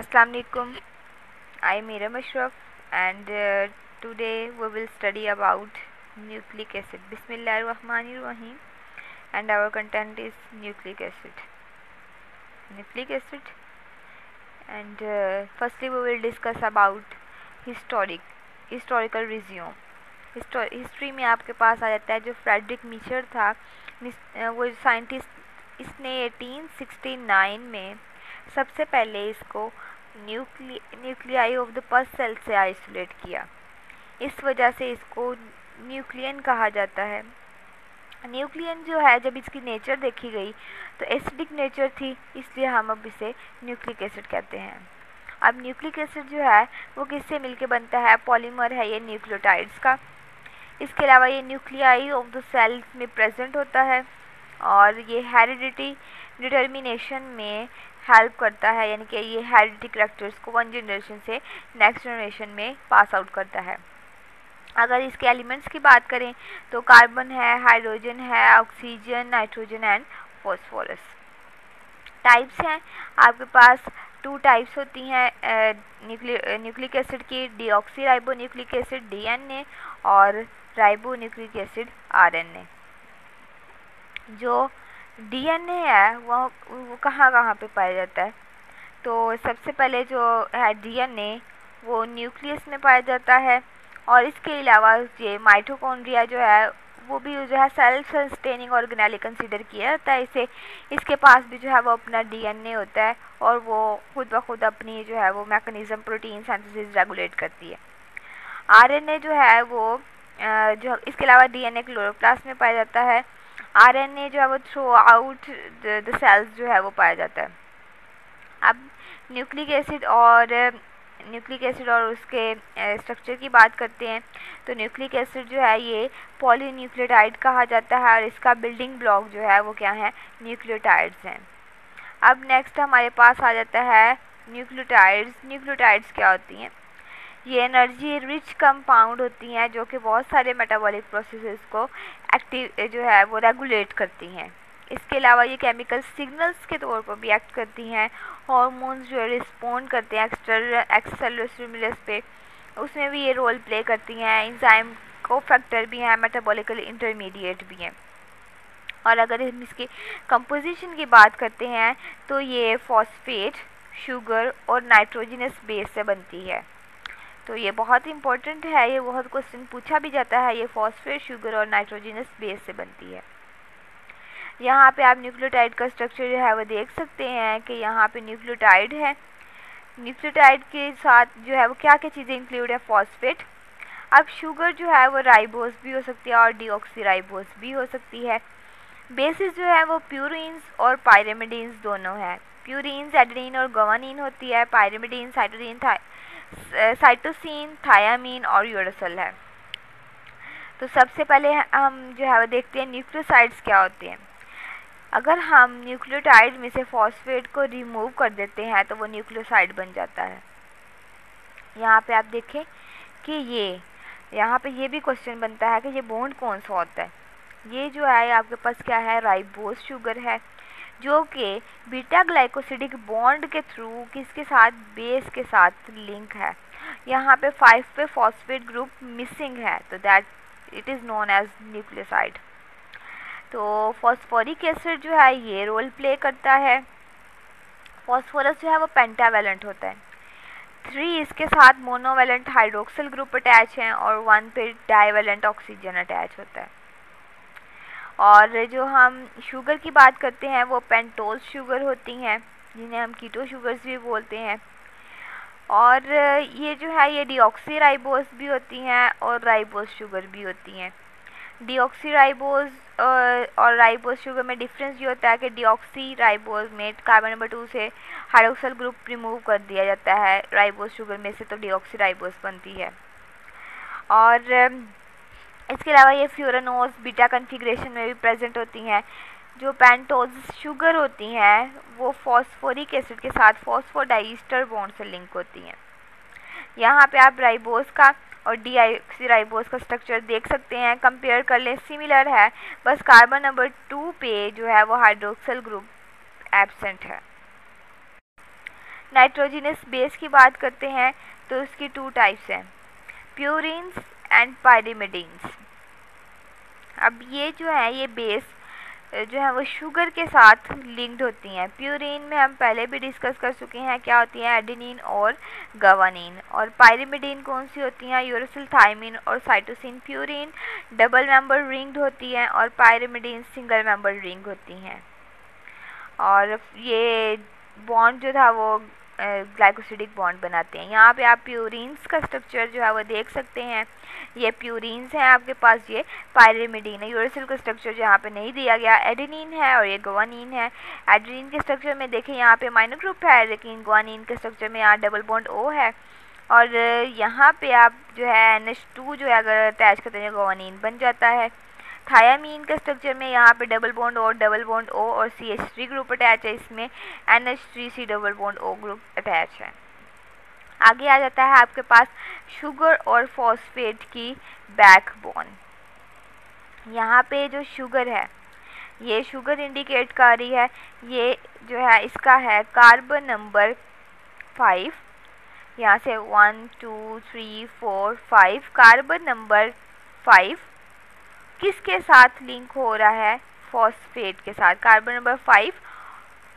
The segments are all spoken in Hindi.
Assalamu alaikum. I am Mira Ashraf and uh, today we will study about nucleic acid. Bismillahirrahmanirrahim and our content is nucleic acid. Nucleic acid and uh, firstly we will discuss about historic historical resume. History में आपके पास आ जाता है जो फ्रेडरिक मीचर था वो साइंटिस्ट इसने 1869 में सबसे पहले इसको nuclei nuclei of the pus cell से आइसोलेट किया। इस वजह से इसको न्यूक्लियन कहा जाता है। न्यूक्लियन जो है, जब इसकी नेचर देखी गई तो एसिडिक नेचर थी, इसलिए हम अब इसे न्यूक्लिक एसिड कहते हैं। अब न्यूक्लिक एसिड जो है, वो किससे मिलके बनता है? पॉलीमर है ये न्यूक्लियोटाइड्स का। इसके अलावा ये न्यूक्लियाई ऑफ़ द सेल्स में प्रेजेंट होता है। और ये हेरिडिटी डिटर्मिनेशन में हेल्प करता है, यानी कि ये हेरिडिटी करेक्टर्स को वन जनरेशन से नेक्स्ट जनरेशन में पास आउट करता है। अगर इसके एलिमेंट्स की बात करें तो कार्बन है हाइड्रोजन है oxygen nitrogen and phosphorus types हैं, आपके पास टू टाइप्स होती हैं न्यूक्लिक एसिड की deoxy ribo nucleic acid DNA और राइबो न्यूक्लिक एसिड आरएनए जो डीएनए है, वह, वो कहाँ कहाँ पे पाया जाता है? तो सबसे पहले जो है डीएनए वो न्यूक्लियस में पाया जाता है और इसके अलावा ये माइटोकॉन्ड्रिया जो है, वो भी जो है सेल्फ सस्टेनिंग ऑर्गेनाली कंसिडर किया जाता है। इसे, इसके पास भी जो है वो अपना डीएनए होता है और वो खुद ब खुद अपनी जो है वो मैकेनिज्म प्रोटीन सिंथेसिस रेगुलेट करती है। आरएनए जो है वो जो इसके अलावा डीएनए क्लोरोप्लास्ट में पाया जाता है आरएनए जो है वो थ्रू आउट द सेल्स जो है वो पाया जाता है। अब न्यूक्लिक एसिड और न्यूक्लिक एसिड और उसके स्ट्रक्चर की बात करते हैं तो न्यूक्लिक एसिड जो है ये पॉलीन्यूक्लियोटाइड कहा जाता है और इसका बिल्डिंग ब्लॉक जो है वो क्या है? न्यूक्लियोटाइड्स हैं। अब नेक्स्ट हमारे पास आ जाता है न्यूक्लियोटाइड्स न्यूक्लियोटाइड्स क्या होती हैं? ये एनर्जी रिच कंपाउंड होती हैं जो कि बहुत सारे मेटाबॉलिक प्रोसेसेस को एक्टिव जो है, वो रेगुलेट करती हैं। इसके अलावा ये केमिकल सिग्नल्स के तौर पर भी एक्ट करती हैं। हॉर्मोन्स जो है रिस्पॉन्ड करते हैं एक्सटर पे। उसमें भी ये रोल प्ले करती हैं। इंजाइम को फैक्टर भी हैं मेटाबॉलिकल इंटरमीडिएट भी हैं। और अगर हम इसकी कंपोजिशन की बात करते हैं तो ये फॉस्फेट शुगर और नाइट्रोजिनस बेस से बनती है। तो ये बहुत इंपॉर्टेंट है, ये बहुत क्वेश्चन पूछा भी जाता है, ये फॉस्फेट शुगर और नाइट्रोजिनस बेस से बनती है। यहाँ पे आप न्यूक्लियोटाइड का स्ट्रक्चर जो है वो देख सकते हैं कि यहाँ पे न्यूक्लियोटाइड है। न्यूक्लियोटाइड के साथ जो है वो क्या क्या चीज़ें इंक्लूड है? फॉस्फेट अब शुगर जो है वो राइबोस भी हो सकती है और डीऑक्सी राइबोस भी हो सकती है। बेसिस जो है वो प्यूरिन्स और पायरेमिडीन्स दोनों है। प्यूरिन्स एडेनिन और गवानीन होती है पायरेमिडीन साइटोसिन साइटोसिन थायामीन और यूरोसल है। तो सबसे पहले हम जो है वो देखते हैं न्यूक्लियोसाइड्स क्या होते हैं। अगर हम न्यूक्लियोटाइड में से फॉस्फेट को रिमूव कर देते हैं तो वो न्यूक्लियोसाइड बन जाता है। यहाँ पे आप देखें कि ये, यहाँ पे ये भी क्वेश्चन बनता है कि ये बॉन्ड कौन सा होता है। ये जो है आपके पास क्या है? राइबोस शुगर है, जो कि बीटा ग्लाइकोसिडिक बॉन्ड के थ्रू किसके साथ? बेस के साथ लिंक है। यहाँ पे फाइव पे फॉस्फेट ग्रुप मिसिंग है तो that it is known as nucleoside तो फॉस्फोरिक एसिड जो है, ये रोल प्ले करता है। फॉस्फोरस जो है, वो पेंटावेलेंट होता है। थ्री इसके साथ मोनोवेलेंट हाइड्रोक्सल ग्रुप अटैच हैं और वन पे डाइवेलेंट ऑक्सीजन अटैच होता है। और जो हम शुगर की बात करते हैं, वो पेंटोज शुगर होती हैं, जिन्हें हम कीटो शुगर्स भी बोलते हैं। और ये जो है, ये डीऑक्सी राइबोस भी होती हैं और राइबोस शुगर भी होती हैं। डीऑक्सी और राइबोस शुगर में डिफरेंस ये होता है कि डीऑक्सी में कार्बन नंबर टू से हाइड्रोक्सल ग्रुप रिमूव कर दिया जाता है। राइबोस शुगर में से तो डीऑक्सी राइबोस बनती है। और इसके अलावा ये फ्यूरानोज बीटा कन्फिग्रेशन में भी प्रेजेंट होती हैं। जो पेंटोज शुगर होती हैं, वो फॉस्फोरिक एसिड के साथ फॉस्फोडाइस्टर बॉन्ड से लिंक होती हैं। यहाँ पे आप राइबोस का और डी राइबोस का स्ट्रक्चर देख सकते हैं। कंपेयर कर लें सिमिलर है। बस कार्बन नंबर टू पे जो है, वो हाइड्रोक्सल ग्रुप एबसेंट है। नाइट्रोजिनस बेस की बात करते हैं तो उसकी टू टाइप्स हैं। प्यूरिन्स एंड पायरिमिडीन्स अब ये जो है, ये बेस जो है वो शुगर के साथ लिंक्ड होती हैं। प्यूरिन में हम पहले भी डिस्कस कर चुके हैं क्या होती हैं एडिनिन और गवानीन और पायरिमिडीन कौन सी होती हैं? यूरोसिल थाइमिन और cytosine purine double member ringed होती हैं और पायरिमिडीन सिंगल मेंबर रिंग होती हैं। और ये बॉन्ड जो था वो ग्लाइकोसिडिक बॉन्ड बनाते हैं। यहाँ पे आप प्यूरिन्स का स्ट्रक्चर जो है वो देख सकते हैं। ये प्यूरिन्स हैं आपके पास, ये पायरेमिडीन है। यूरोसिल का स्ट्रक्चर जो यहाँ पे नहीं दिया गया। एडेनिन है और ये गोवानीन है। एडेनिन के स्ट्रक्चर में देखें, यहाँ पे माइनर ग्रुप है, लेकिन गोवानीन के स्ट्रक्चर में यहाँ डबल बॉन्ड ओ है। और यहाँ पे आप जो है एन जो है, अगर अटैच करते हैं गवानीन बन जाता है। थायामीन का स्ट्रक्चर में यहाँ पे डबल बॉन्ड और डबल बॉन्ड ओ और C H three group attach है इसमें। N H three C double bond O group attach है। आगे आ जाता है आपके पास शुगर और फॉस्फेट की बैक बोन यहाँ पे जो शुगर है, ये शुगर इंडिकेट कर रही है। ये जो है, इसका है कार्बन नंबर फाइव यहाँ से one two three four five carbon number five किसके साथ लिंक हो रहा है? फॉस्फेट के साथ। कार्बन नंबर फाइव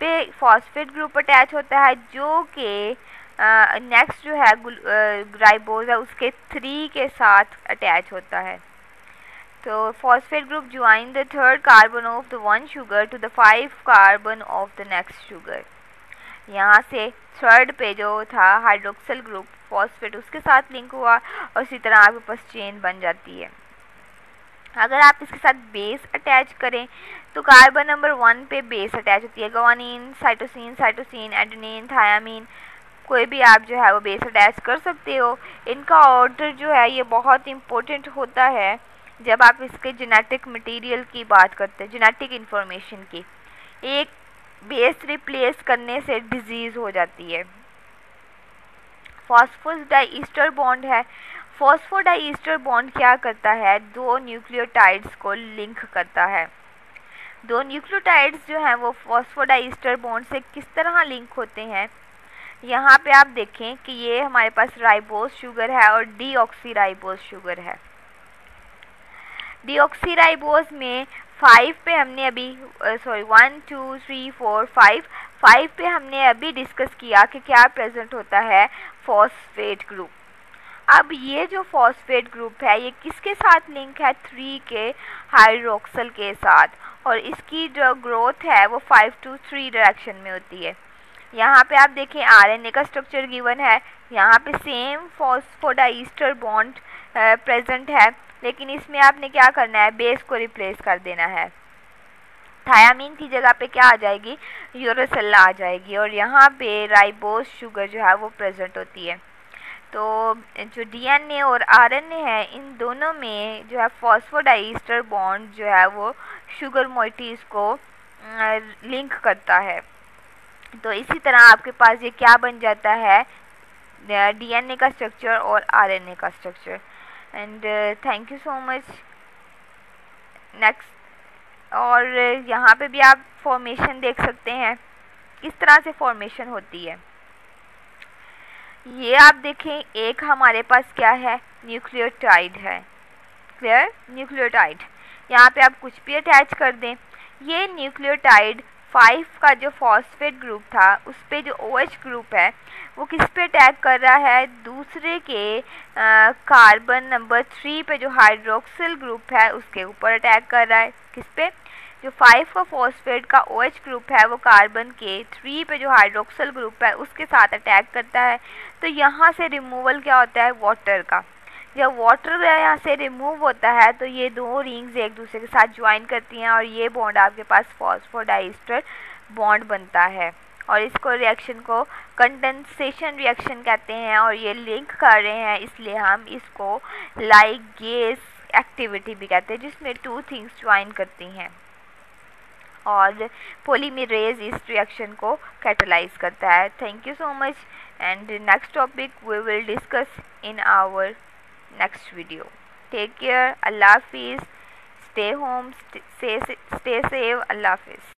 पे फॉस्फेट ग्रुप अटैच होता है, जो कि नेक्स्ट जो है ग्राइबोज है, उसके थ्री के साथ अटैच होता है। तो phosphate group join the third carbon of the one sugar to the five carbon of the next sugar यहाँ से थर्ड पे जो था हाइड्रोक्सल ग्रुप फॉस्फेट उसके साथ लिंक हुआ, और इसी तरह आपके पास चेन बन जाती है। अगर आप इसके साथ बेस अटैच करें तो कार्बन नंबर वन पे बेस अटैच होती है। Guanine cytosine cytosine adenine thymine कोई भी आप जो है वो बेस अटैच कर सकते हो। इनका ऑर्डर जो है, ये बहुत इम्पोर्टेंट होता है जब आप इसके जेनेटिक मटेरियल की बात करते हैं जेनेटिक इन्फॉर्मेशन की। एक बेस रिप्लेस करने से डिज़ीज़ हो जाती है। फॉस्फोस डाइस्टर बॉन्ड है। फॉस्फोडाइस्टर बॉन्ड क्या करता है? दो न्यूक्लियोटाइड्स को लिंक करता है। दो न्यूक्लियोटाइड्स जो हैं, वो फॉस्फोडाइस्टर बॉन्ड से किस तरह लिंक होते हैं? यहाँ पे आप देखें कि ये हमारे पास राइबोस शुगर है और डीऑक्सीराइबोस शुगर है। डीऑक्सीराइबोस में फाइव पे हमने अभी sorry one two three four five five पे हमने अभी डिस्कस किया कि क्या प्रेजेंट होता है फॉस्फेट ग्रुप अब ये जो फॉस्फेट ग्रुप है, ये किसके साथ लिंक है? थ्री के हाइड्रोक्सल के साथ। और इसकी जो ग्रोथ है, वो फाइव टू थ्री डायरेक्शन में होती है। यहाँ पे आप देखें आरएनए का स्ट्रक्चर गिवन है। यहाँ पे सेम फॉस्फोडाइस्टर बॉन्ड प्रेजेंट है। लेकिन इसमें आपने क्या करना है? बेस को रिप्लेस कर देना है। थायामीन की जगह पे क्या आ जाएगी? यूरोसेल्ला आ जाएगी। और यहाँ पे राइबोस शुगर जो है, वो प्रेजेंट होती है। तो जो डीएनए और आरएनए है, इन दोनों में जो है फॉस्फोडाइस्टर बॉन्ड जो है वो शुगर मोइटीज़ को लिंक करता है। तो इसी तरह आपके पास ये क्या बन जाता है डीएनए का स्ट्रक्चर और आरएनए का structure and thank you so much next और यहाँ पे भी आप फॉर्मेशन देख सकते हैं। किस तरह से फॉर्मेशन होती है? ये आप देखें, एक हमारे पास क्या है? न्यूक्लियोटाइड है। Clear nucleotide. यहाँ पे आप कुछ भी अटैच कर दें। ये न्यूक्लियोटाइड फाइव का जो फॉस्फेट ग्रुप था, उस पर जो ओ OH ग्रुप है, वो किस पे अटैक कर रहा है? दूसरे के कार्बन नंबर थ्री पे जो हाइड्रोक्सिल ग्रुप है, उसके ऊपर अटैक कर रहा है। किस पे? जो फाइव का फॉस्फेट का ओ OH ग्रुप है, वो कार्बन के थ्री पे जो हाइड्रोक्सल ग्रुप है, उसके साथ अटैक करता है। तो यहाँ से रिमूवल क्या होता है? वाटर का। जब वाटर यहाँ से रिमूव होता है तो ये दो रिंग्स एक दूसरे के साथ ज्वाइन करती हैं और ये बॉन्ड आपके पास फॉस्फोडाइस्टर बॉन्ड बनता है। और इसको रिएक्शन को कंडेंसेशन रिएक्शन कहते हैं और ये लिंक कर रहे हैं, इसलिए हम इसको लाइक गेस एक्टिविटी भी कहते हैं, जिसमें टू थिंग्स ज्वाइन करती हैं। और पोलीमरेज इस रिएक्शन को कैटलाइज करता है। Thank you so much and next topic we will discuss in our next video take care अल्लाह हाफिज़ स्टे होम स्टे सेव अल्लाह हाफिज़